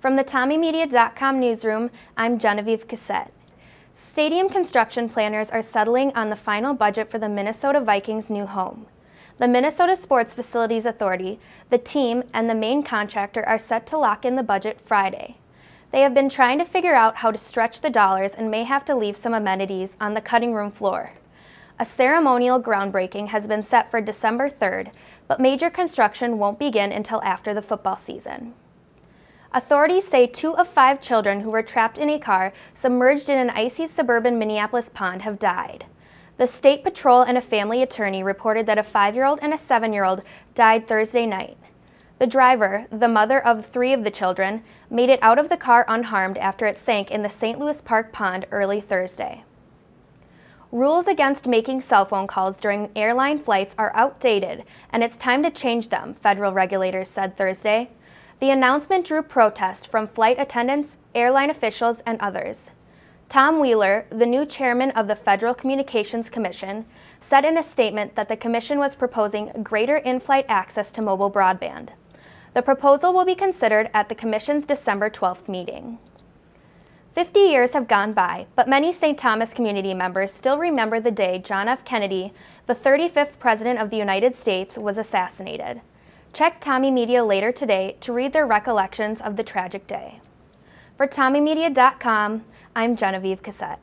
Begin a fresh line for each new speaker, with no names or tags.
From the TommieMedia.com newsroom, I'm Genevieve Cassette. Stadium construction planners are settling on the final budget for the Minnesota Vikings' new home. The Minnesota Sports Facilities Authority, the team, and the main contractor are set to lock in the budget Friday. They have been trying to figure out how to stretch the dollars and may have to leave some amenities on the cutting room floor. A ceremonial groundbreaking has been set for December 3rd, but major construction won't begin until after the football season. Authorities say two of five children who were trapped in a car submerged in an icy suburban Minneapolis pond have died. The State Patrol and a family attorney reported that a five-year-old and a seven-year-old died Thursday night. The driver, the mother of three of the children, made it out of the car unharmed after it sank in the St. Louis Park Pond early Thursday. Rules against making cell phone calls during airline flights are outdated, and it's time to change them, federal regulators said Thursday. The announcement drew protest from flight attendants, airline officials, and others. Tom Wheeler, the new chairman of the Federal Communications Commission, said in a statement that the commission was proposing greater in-flight access to mobile broadband. The proposal will be considered at the commission's December 12th meeting. 50 years have gone by, but many St. Thomas community members still remember the day John F. Kennedy, the 35th President of the United States, was assassinated. Check Tommie Media later today to read their recollections of the tragic day. For TommieMedia.com, I'm Genevieve Cassette.